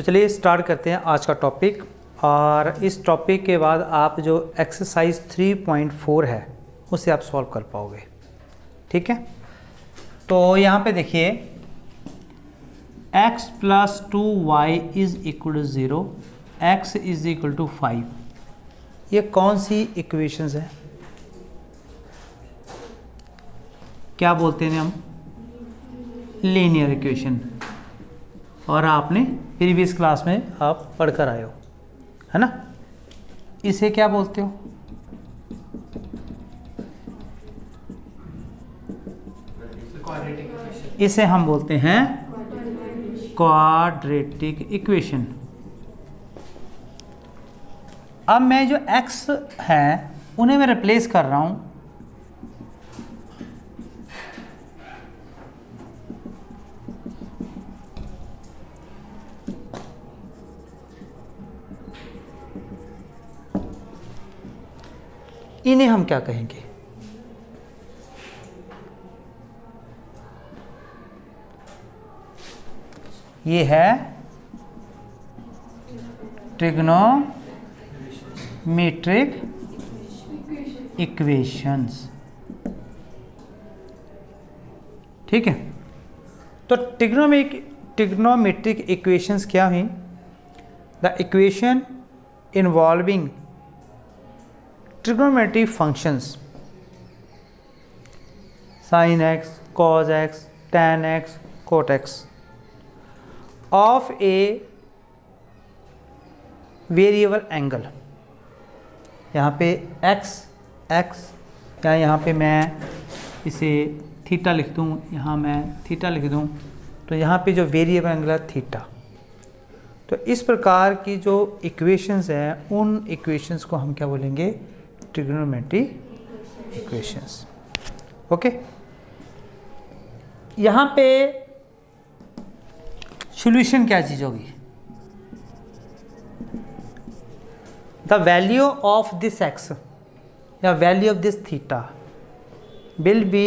तो चलिए स्टार्ट करते हैं आज का टॉपिक और इस टॉपिक के बाद आप जो एक्सरसाइज 3.4 है, उसे आप सॉल्व कर पाओगे। ठीक है? तो यहाँ पे देखिए, x plus two Y is equal to zero X is equal to five ये कौन सी इक्वेशंस है? क्या बोलते हैं हम? लीनियर इक्वेशन और आपने प्रीवियस क्लास में आप पढ़कर आए हो, है ना? इसे क्या बोलते हो? इसे हम बोलते हैं क्वाड्रेटिक इक्वेशन अब मैं जो x है, उन्हें मैं रिप्लेस कर रहा हूँ इन्हें हम क्या कहेंगे? ये है ट्रिग्नोमेट्रिक इक्वेशंस ठीक है? तो ट्रिग्नोमेट्रिक ट्रिग्नोमेट्रिक इक्वेशंस क्या हुई the equation involving trigonometric functions. Sin x, cos x, tan x, cot x. Of a variable angle यहाँ पे x x, या यहाँ पे मैं इसे थीटा लिख दूँ, यहाँ मैं थीटा लिख दूँ तो यहाँ पे जो वेरिएबल एंगल है थीटा तो इस प्रकार की जो इक्वेशंस हैं, उन इक्वेशंस को हम क्या बोलेंगे? ट्रिग्नोमेट्री इक्वेशंस ओके यहाँ पे सॉल्यूशन क्या चीज़ होगी? The value of this X या value of this theta will be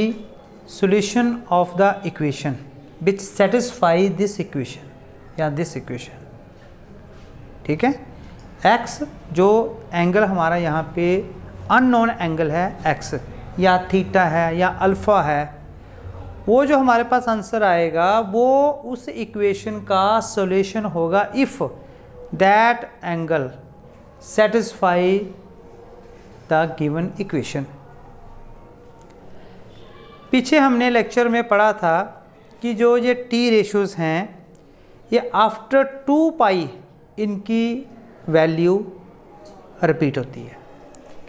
solution of the equation which satisfy this equation या दिस इक्वेशन ठीक है? एक्स जो एंगल हमारा यहाँ पे अननोन एंगल है एक्स या थीटा है, या अल्फ़ा है, वो जो हमारे पास आंसर आएगा, वो उस इक्वेशन का सॉल्यूशन होगा if that angle satisfy the given equation पीछे हमने लेक्चर में पढ़ा था कि जो ये टी रेशोज़ हैं, ये आफ्टर टू पाई इनकी वैल्यू रिपीट होती है।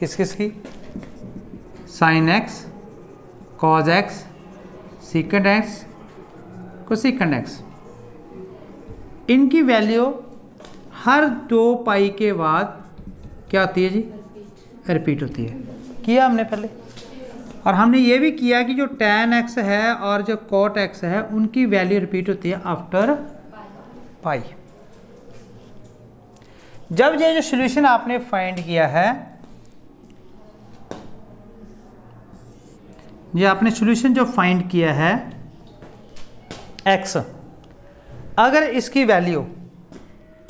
किस किस की? Sin X cos X secant X cosecant X इनकी वैल्यू हर दो पाई के बाद क्या होती है जी? रिपीट होती है। किया हमने पहले? और हमने ये भी किया कि जो टेन एक्स है और जो कॉट एक्स है, उनकी वैल्यू रिपीट होती है आफ्टर पाई जब ये जो सोल्यूशन आपने फाइंड किया है ये आपने सॉल्यूशन जो फाइंड किया है एक्स अगर इसकी वैल्यू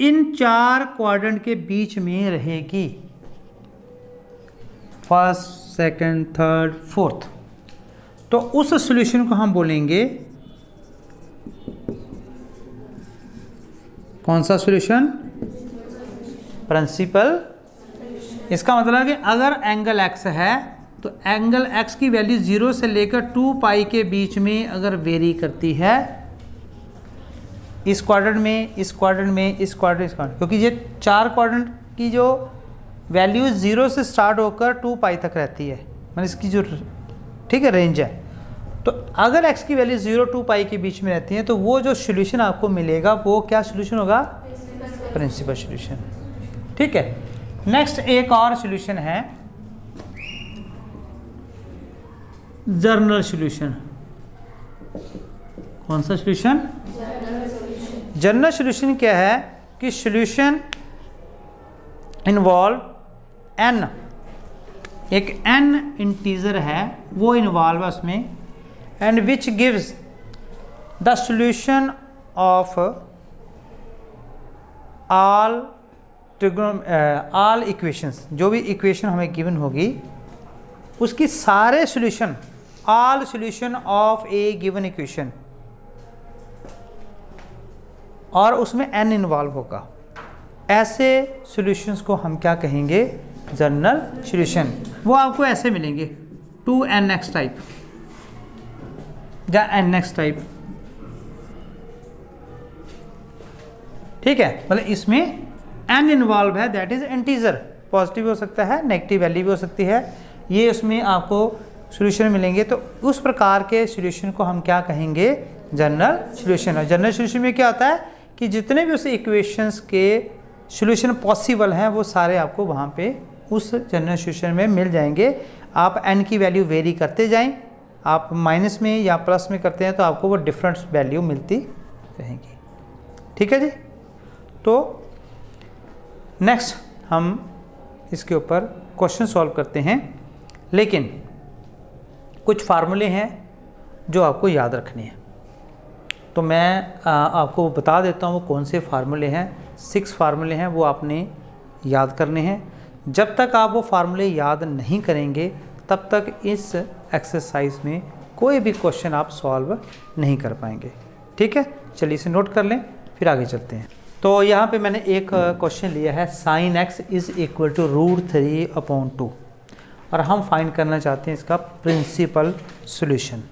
इन चार क्वाड्रेंट के बीच में रहेगी फ़र्स्ट सेकंड थर्ड फोर्थ तो उस सॉल्यूशन को हम बोलेंगे, कौन सा सॉल्यूशन प्रिंसिपल इसका मतलब है कि अगर एंगल एक्स है तो एंगल एक्स की वैल्यू ज़ीरो से लेकर टू पाई के बीच में अगर वेरी करती है इस क्वाड्रेंट में इस क्वाड्रेंट में इस क्वाड्रेंट इस क्वाड्रेंट क्योंकि ये चार क्वाड्रेंट की जो वैल्यू ज़ीरो से स्टार्ट होकर टू पाई तक रहती है मतलब इसकी जो ठीक है रेंज है। तो अगर x की वैल्यू ज़ीरो टू पाई के बीच में रहती है तो वो जो सोल्यूशन आपको मिलेगा वो क्या सोल्यूशन होगा? प्रिंसिपल सोल्यूशन ठीक है। नेक्स्ट एक और सोल्यूशन है। General solution. कौन सा सॉल्यूशन? जर्नल सॉल्यूशन क्या है कि सॉल्यूशन इन्वॉल्व एन एक एन इंटीजर है, वो इन्वॉल्व है उसमें and which gives the solution of all all equations जो भी इक्वेशन हमें गिवन होगी, उसकी सारे solution all solution of a given equation और उसमें एन इन्वॉल्व होगा। ऐसे सॉल्यूशंस को हम क्या कहेंगे? जनरल सॉल्यूशन वो आपको ऐसे मिलेंगे। टू एन एक्स टाइप या एन एक्स टाइप ठीक है? मतलब इसमें एन इन्वॉल्व है दैट इज़ एंटीजर पॉजिटिव हो सकता है नेगेटिव वैल्यू भी हो सकती है। ये उसमें आपको सोल्यूशन मिलेंगे तो उस प्रकार के सोल्यूशन को हम क्या कहेंगे? जनरल सोल्यूशन और जनरल सोल्यूशन में क्या होता है? कि जितने भी उस इक्वेशंस के सोल्यूशन पॉसिबल हैं, वो सारे आपको वहाँ पे उस जनरल सोल्यूशन में मिल जाएँगे। आप एन की वैल्यू वेरी करते जाएँ। आप माइनस में या प्लस में करते हैं तो आपको वो डिफरेंट वैल्यू मिलती रहेंगी। ठीक है जी? तो नेक्स्ट हम इसके ऊपर क्वेश्चन सॉल्व करते हैं। लेकिन कुछ फार्मूले हैं जो आपको याद रखने हैं। तो मैं आ, आपको बता देता हूँ वो कौन से फार्मूले हैं। सिक्स फार्मूले हैं वो आपने याद करने हैं। जब तक आप वो फार्मूले याद नहीं करेंगे तब तक इस एक्सरसाइज में कोई भी क्वेश्चन आप सॉल्व नहीं कर पाएँगे। ठीक है? चलिए इसे नोट कर लें फिर आगे चलते हैं। तो यहाँ पे मैंने एक क्वेश्चन लिया है sin X is equal to root three upon two. और हम फाइंड करना चाहते हैं इसका प्रिंसिपल सॉल्यूशन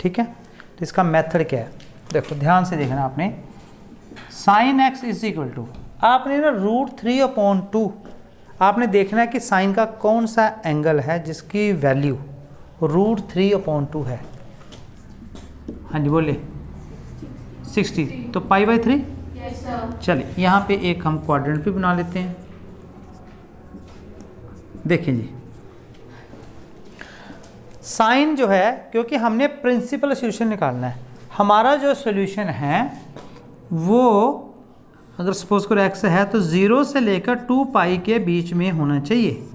ठीक है? तो इसका मेथड क्या है? देखो ध्यान से देखना आपने। Sin X is equal to आपने ना रूट थ्री अपॉन टू आपने देखना है कि साइन का कौन सा एंगल है जिसकी value root three upon two है। हाँ जी बोलिए। सिक्सटी तो पाई बाई थ्री चलिए यहाँ पे एक हम क्वाड्रेंट भी बना लेते हैं। देखिए जी साइन जो है, क्योंकि हमने प्रिंसिपल सोल्यूशन निकालना है। हमारा जो सोल्यूशन है, वो, अगर सपोज़ करो एक्स है तो ज़ीरो से लेकर टू पाई के बीच में होना चाहिए।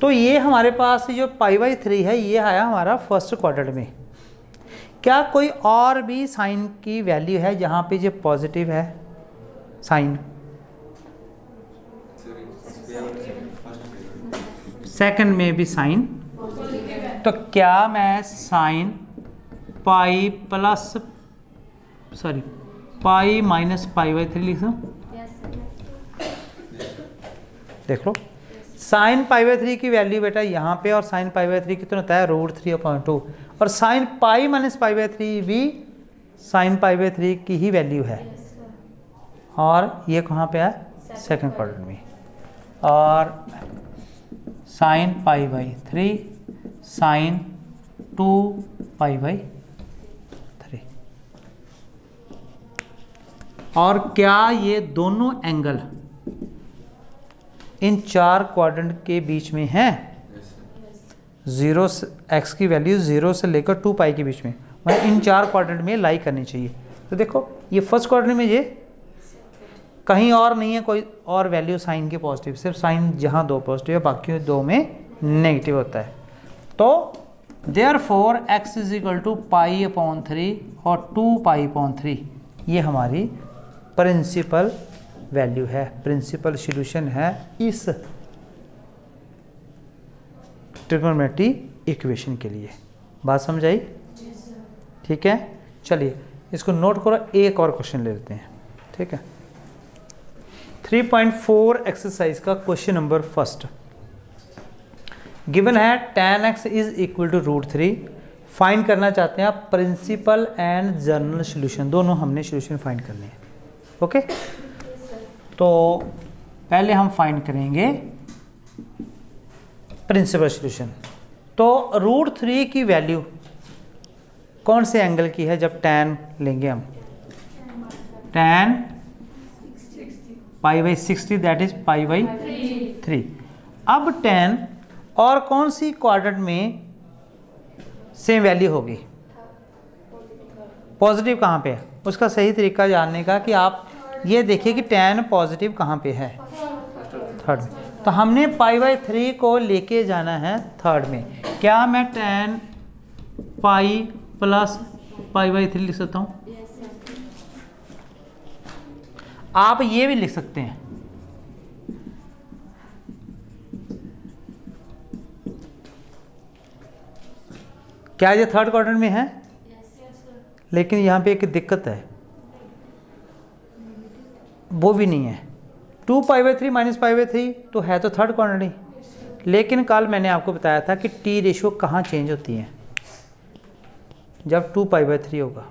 तो ये हमारे पास जो पाई बाई थ्री है, ये आया हमारा फ़र्स्ट क्वार्टर में। क्या कोई और भी साइन की वैल्यू है जहाँ पे जो पॉजिटिव है? साइन। सेकंड में भी साइन। तो क्या मैं sin pi plus sorry pi minus pi by three लिख देख लो। साइन पाई बाई थ्री की वैल्यू बेटा यहाँ पे और साइन पाई बाई थ्री कितना होता है रूट थ्री पॉइंट टू और sin pi minus pi by three भी साइन पाई बाई थ्री की ही वैल्यू है। और ये कहाँ पे है? सेकंड क्वाड्रेंट में। और sin pi by three sin two pi by three. और क्या ये दोनों एंगल इन चार क्वाड्रेंट के बीच में है? ज़ीरो से एक्स की वैल्यू ज़ीरो से लेकर टू पाई के बीच में। मतलब इन चार क्वाड्रेंट में लाई करनी चाहिए। तो देखो, ये फ़र्स्ट क्वाड्रेंट में ये कहीं और नहीं है, कोई और वैल्यू साइन के पॉजिटिव सिर्फ़ साइन जहाँ दो पॉजिटिव है, बाकी दो में नेगेटिव होता है। तो therefore X is equal to pi upon three और टू पाई अपॉन थ्री ये हमारी प्रिंसिपल वैल्यू है प्रिंसिपल सोल्यूशन है इस ट्रिग्नोमेट्री इक्वेशन के लिए। बात समझ आई ठीक है? चलिए, इसको नोट करो, एक और क्वेश्चन ले लेते हैं। ठीक है? 3.4 एक्सरसाइज का क्वेश्चन नंबर फ़र्स्ट गिवन है tan X is equal to root three find करना चाहते हैं आप प्रिंसिपल एंड जर्नल सोल्यूशन दोनों हमने सोल्यूशन फाइंड करने हैं. ओके तो पहले हम फाइंड करेंगे प्रिंसिपल सोल्यूशन तो रूट थ्री की वैल्यू कौन से एंगल की है जब टेन लेंगे हम? Tan pi by sixty that is pi by three अब टेन और कौन सी क्वाड्रेंट में सेम वैल्यू होगी? पॉजिटिव कहाँ पे है? उसका सही तरीका जानने का कि आप ये देखिए कि टेन पॉजिटिव कहाँ पे है? थर्ड में। तो हमने पाई बाई थ्री को लेके जाना है थर्ड में। क्या मैं tan pi plus pi by three लिख सकता हूँ? आप ये भी लिख सकते हैं। क्या ये थर्ड क्वार्टर में है? लेकिन यहाँ पे एक दिक्कत है। वो भी नहीं है। Two pi by three minus pi by three तो है तो थर्ड क्वांटिटी लेकिन कल मैंने आपको बताया था कि टी रेशियो कहाँ चेंज होती है। जब टू पाई बाई थ्री होगा।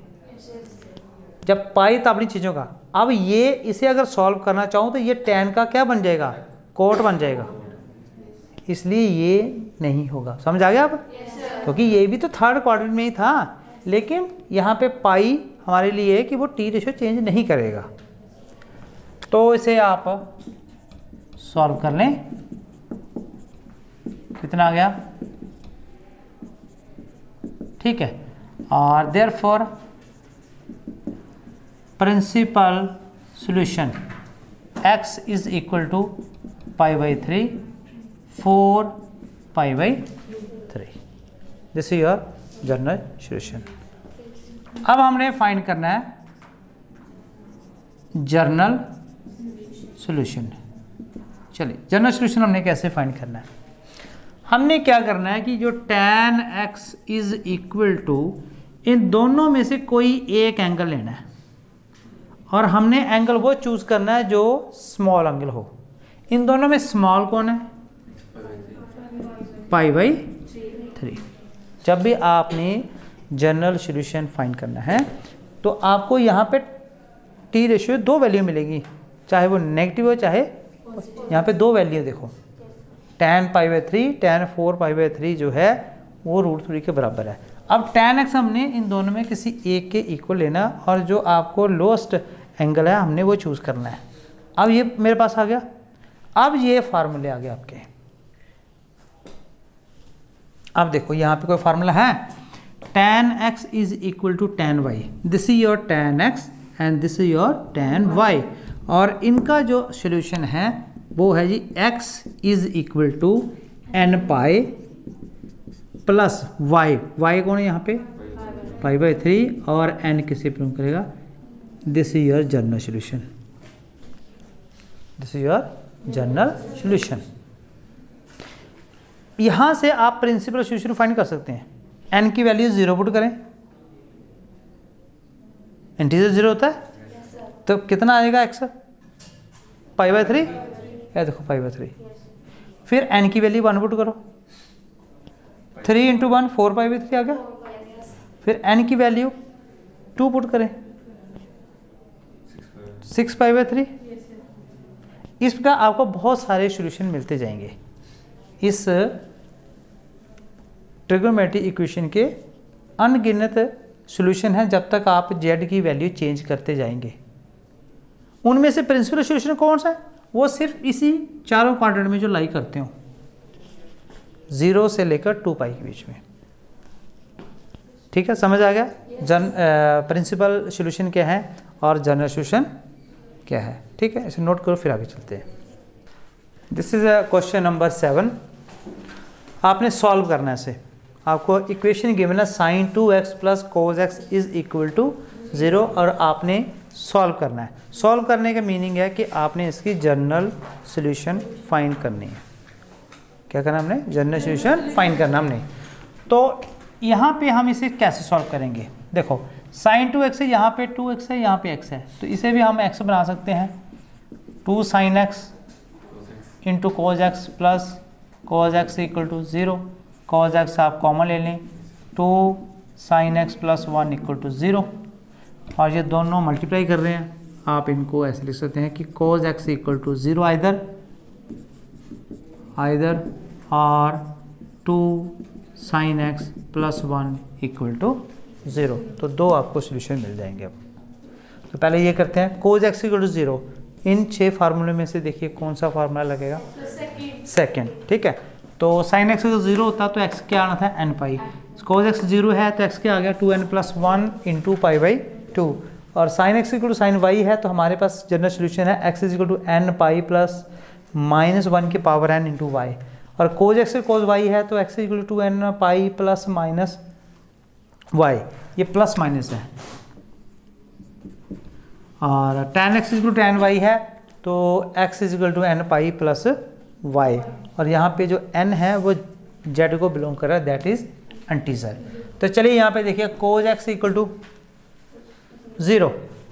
जब पाई तो अपनी चीज़ों का। अब ये इसे अगर सॉल्व करना चाहूँ तो ये टेन का क्या बन जाएगा? कोट बन जाएगा। इसलिए ये नहीं होगा। समझ आ गया आप? क्योंकि ये भी तो थर्ड क्वाड्रेंट में ही था। लेकिन यहाँ पे पाई हमारे लिए है कि वो टी रेशियो चेंज नहीं करेगा। तो इसे आप सॉल्व कर लें। कितना आ गया? ठीक है। और therefore principle solution X is equal to pi by three four pi by this is your general solution अब हमने फाइंड करना है जर्नल सोल्यूशन चलिए जनरल सोल्यूशन हमने कैसे फाइंड करना है? हमने क्या करना है कि जो tan X is equal to इन दोनों में से कोई एक एंगल लेना है। और हमने एंगल वो चूज़ करना है जो स्मॉल एंगल हो। इन दोनों में स्मॉल कौन है? पाई बाई थ्री जब भी आपने जनरल सोल्यूशन फाइंड करना है तो आपको यहाँ पे टी रेशियो दो वैल्यू मिलेगी। चाहे वो नेगेटिव हो चाहे यहाँ पे दो वैल्यू देखो। Tan pi by three tan four pi by three जो है वो रूट थ्री के बराबर है। अब टेन एक्स हमने इन दोनों में किसी एक के इक्वल लेना और जो आपको लोएस्ट एंगल है हमने वो चूज़ करना है। अब ये मेरे पास आ गया। अब ये फार्मूले आ गए आपके। अब देखो यहाँ पे कोई फार्मूला है? Tan X is equal to tan Y this is your tan X and this is your tan Y और इनका जो सोल्यूशन है, वो है जी x is equal to N pi plus y. Y कौन है यहाँ पे? पाई बाई थ्री और n किसे प्रूव करेगा? This is your general solution this is your general solution यहाँ से आप प्रिंसिपल सोल्यूशन फाइंड कर सकते हैं। एन की वैल्यू ज़ीरो पुट करें। इंटीजर ज़ीरो होता है? Yes, तो कितना आएगा एक्स पाई बाय थ्री या देखो पाई बाई थ्री फिर एन की वैल्यू वन पुट करो। Three into one four pi by three आ गया। फिर एन की वैल्यू टू पुट करें। सिक्स पाई बाई थ्री इस प्रकार आपको बहुत सारे सोल्यूशन मिलते जाएँगे। इस ट्रिगोमेट्री इक्वेशन के अनगिनत सोल्यूशन है जब तक आप जेड की वैल्यू चेंज करते जाएँगे। उनमें से प्रिंसिपल सोल्यूशन कौन सा है? वो सिर्फ़ इसी चारों क्वाड्रेंट में जो लाई करते हो। ज़ीरो से लेकर टू पाई के बीच में। ठीक है समझ आ गया? जन प्रिंसिपल सोल्यूशन क्या है और जनरल सोल्यूशन क्या है? ठीक है इसे नोट करो फिर आगे चलते हैं। This is a question number seven आपने सॉल्व करना है इसे। आपको इक्वेशन गिवन है sin two X plus cos X is equal to zero और आपने सॉल्व करना है। सॉल्व करने का मीनिंग है कि आपने इसकी जनरल सोल्यूशन फाइंड करनी है। क्या करना हमने? जनरल सोल्यूशन फाइंड करना हमने। तो यहाँ पे हम इसे कैसे सॉल्व करेंगे? देखो साइन टू एक्स है, यहाँ पे टू एक्स है, यहाँ पे एक्स है। तो इसे भी हम एक्स बना सकते हैं। Two sin X into cos X plus cos X equal to zero cos X आप कॉमन ले लें two sin X plus one equal to zero और ये दोनों मल्टीप्लाई कर रहे हैं। आप इनको ऐसे लिख सकते हैं कि cos X equal to zero either either और two sin X plus one equal to zero तो दो आपको सोल्यूशन मिल जाएँगे अब। तो पहले ये करते हैं cos X equal to zero इन छः फार्मूले में से देखिए कौन सा फार्मूला लगेगा? सेकेंड ठीक है? तो साइन एक्स अगर ज़ीरो होता तो एक्स क्या आना था? N pi cos X zero है तो एक्स क्या आ गया? Two N plus one in two pi by two और sin X equal to sin Y है तो हमारे पास जनरल सोल्यूशन है X is equal to N pi plus minus one की पावर एन इंटू वाई और कोज एक्स कोज वाई है तो X equal to N pi plus minus Y ये प्लस माइनस है। और tan x equal to tan y है तो x equal to n pi plus y और यहाँ पे जो एन है, वो जेड को बिलोंग कर रहा है दैट इज़ एंटीजर तो चलिए यहाँ पे देखिए cos x equal to zero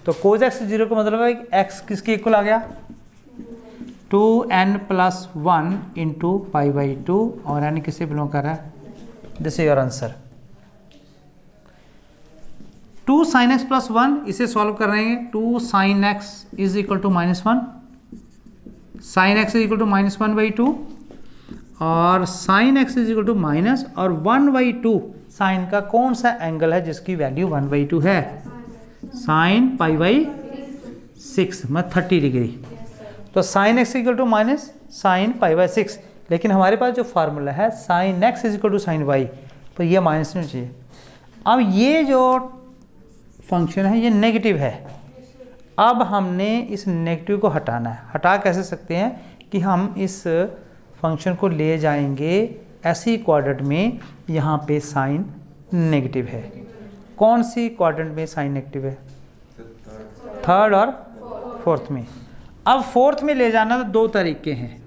तो कोज एक्स ज़ीरो का मतलब है कि एक्स किसके इक्वल आ गया? Two n plus one into pi by two और एन किससे बिलोंग कर रहा है? This is your answer two sine x plus one इसे सॉल्व कर रहे हैं। Two sine x is equal to minus one sine x is equal to minus one by two और sine x is equal to minus और one by two sine का कौन सा angle है जिसकी वैल्यू वन बाई टू है? Sine pi by six मतलब thirty degree तो sine x equal to minus sine pi by six लेकिन हमारे पास जो फार्मूला है sine x is equal to sine y तो ये माइनस नहीं चाहिए। अब ये जो फ़ंक्शन है, ये नेगेटिव है। अब हमने इस नेगेटिव को हटाना है। हटा कैसे सकते हैं कि हम इस फ़ंक्शन को ले जाएँगे ऐसी क्वाड्रेंट में, यहाँ पे साइन नेगेटिव है। कौन सी क्वाड्रेंट में साइन नेगेटिव है? थर्ड और फोर्थ में। अब फोर्थ में ले जाना तो दो तरीके हैं।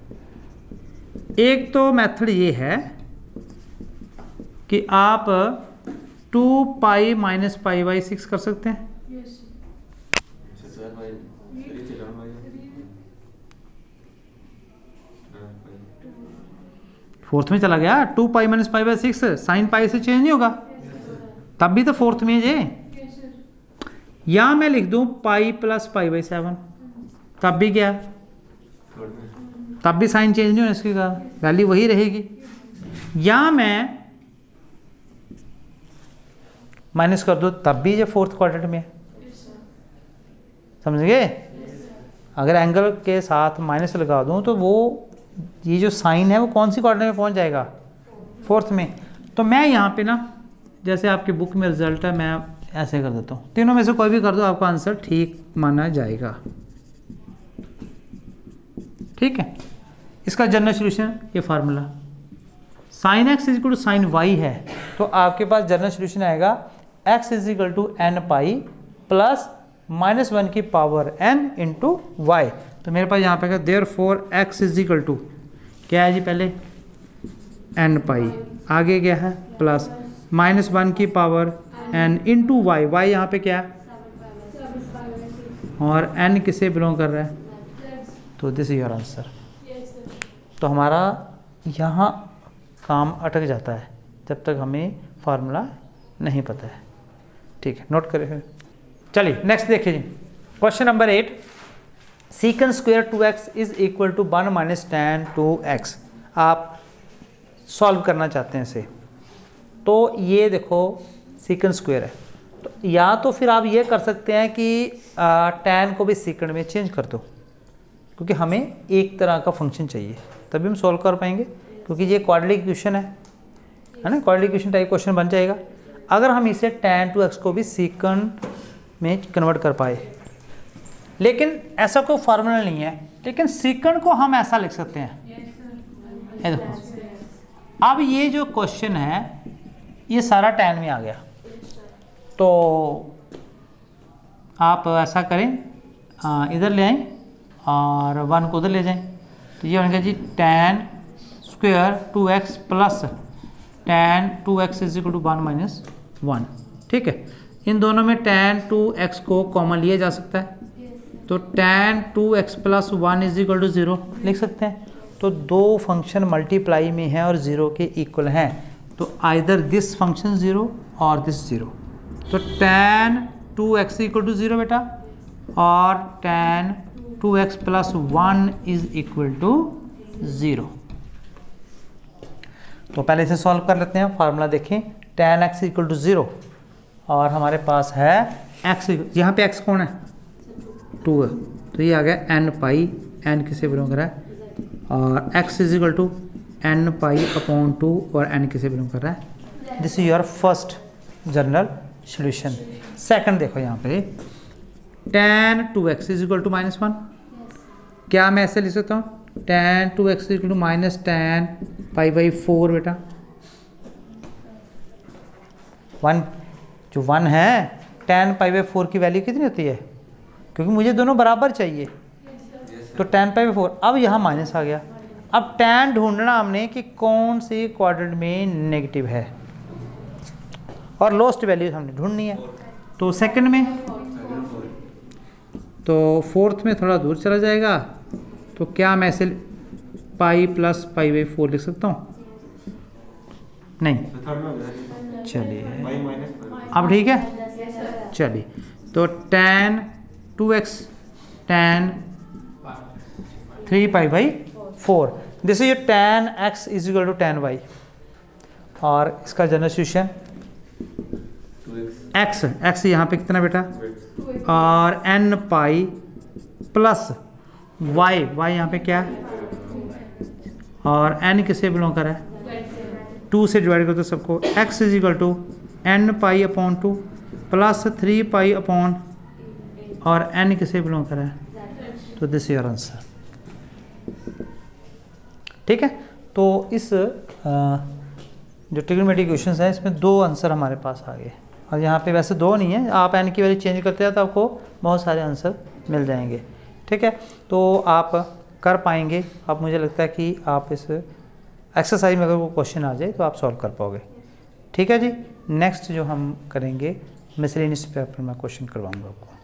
एक तो मेथड ये है कि आप two pi minus pi by six कर सकते हैं? फोर्थ में चला गया। Two pi minus pi by six sine pi से चेंज नहीं होगा? तब भी तो फोर्थ में जे या मैं लिख दूँ pi plus pi by seven. तब भी क्या? तब भी साइन चेंज नहीं होगा इसके का वैल्यू वही रहेगी। या मैं माइनस कर दो, तब भी ये फोर्थ क्वाड्रेंट में है। समझ? गए अगर एंगल के साथ माइनस लगा दूँ तो वो, ये जो साइन है, वो कौन सी क्वाड्रेंट में पहुँच जाएगा? फोर्थ में। तो मैं यहाँ पे ना, जैसे आपकी बुक में रिज़ल्ट है, मैं ऐसे कर देता हूँ। तीनों में से कोई भी कर दो, आपका आंसर ठीक माना जाएगा। ठीक है? इसका जनरल सोल्यूशन ये formula sine x is to sine y है। तो आपके पास जनरल सोल्यूशन आएगा। X is equal to n pi plus minus one की पावर एन इंटू वाई तो मेरे पास यहाँ पे therefore x is equal to क्या है जी पहले? एन पाई आगे क्या है? प्लस माइनस वन की power n into y y यहाँ पे क्या है? और एन किसे बिलोंग कर रहा है? तो दिस इज़ योर आंसर तो हमारा यहाँ काम अटक जाता है, जब तक हमें फार्मूला नहीं पता है। ठीक है नोट करें। फिर चलिए नेक्स्ट देखिए जी। Question number eight secant square two x is equal to one minus tan two x आप सॉल्व करना चाहते हैं इसे। तो ये देखो सीकन स्क्वेयर है। तो या तो फिर आप ये कर सकते हैं कि टेन को भी सीकन में चेंज कर दो। क्योंकि हमें एक तरह का फ़ंक्शन चाहिए। तभी हम सॉल्व कर पाएँगे। क्योंकि ये क्वाड्रेटिक क्वेश्चन है। है ना? क्वाड्रेटिक क्वेश्चन टाइप क्वेश्चन बन जाएगा। अगर हम इसे टेन टू एक्स को भी सीकन में कन्वर्ट कर पाए। लेकिन ऐसा कोई फार्मूला नहीं है। लेकिन सीकंड को हम ऐसा लिख सकते हैं। ये देखो। अब ये जो क्वेश्चन है, ये सारा टेन में आ गया। तो आप ऐसा करें इधर ले आएँ और वन को उधर ले जाएँ। तो ये बनेगा जी tan square two x plus tan two x is equal to one minus one ठीक है? इन दोनों में टेन टू एक्स को कॉमन लिया जा सकता है। तो tan two x plus one is equal to zero लिख सकते हैं? तो दो फ़ंक्शन मल्टीप्लाई में हैं और ज़ीरो के इक्वल हैं। तो आइदर दिस फ़ंक्शन ज़ीरो और दिस ज़ीरो तो tan two x equal to zero बेटा? और tan two x plus one is equal to zero तो पहले इसे सॉल्व कर लेते हैं फार्मूला देखें। Tan x equal to zero और हमारे पास है एक्स यहाँ पे एक्स कौन है? टू है। तो ये आ गया एन पाई एन किसे बिलोंग कर रहा है? और x is equal to n pi upon two और एन किसे बिलोंग कर रहा है? This is your first general solution second देखो यहाँ पे। Tan two x is equal to minus one क्या मैं ऐसे लिख सकता हूँ? Tan two x equal to minus tan pi by four बेटा। वन, जो वन है टेन पाई बाई फोर की वैल्यू कितनी होती है? क्योंकि मुझे दोनों बराबर चाहिए। तो टेन पाई बाई फोर अब यहाँ माइनस आ गया। अब टेन ढूंढना हमने कि कौन से क्वाड्रेंट में नेगेटिव है। और लोस्ट वैल्यू हमने ढूंढनी है। तो सेकंड में? तो फोर्थ में थोड़ा दूर चला जाएगा। तो क्या मैं इसे pi plus pi by four लिख सकता हूँ? नहीं। गया चलिए। अब ठीक है? चलिए। तो tan two x tan three pi by four this is tan x is equal to tan y और इसका जनरल सोल्यूशन एक्स एक्स यहाँ पे कितना बेटा? और n pi plus y y यहाँ पे क्या? है और एन किससे बिलोंग कर रहा है? टू से डिवाइड कर दो सबको x is equal to n pi upon two plus three pi upon और एन किसे बिलोंग कर तो दिस योर आंसर ठीक है? तो इस अ, जो ट्रिग्नोमेट्रिक क्वेश्चन है इसमें दो आंसर हमारे पास आ गए। और यहाँ पे वैसे दो नहीं है। आप एन की वैल्यू चेंज करते हैं तो आपको बहुत सारे आंसर मिल जाएँगे। ठीक है? तो आप कर पाएँगे। अब मुझे लगता है कि आप इस एक्सरसाइज में अगर वो क्वेश्चन आ जाए तो आप सॉल्व कर पाओगे। ठीक है जी? नेक्स्ट जो हम करेंगे मिसलेनियस पेपर में क्वेश्चन करवाऊँगा आपको।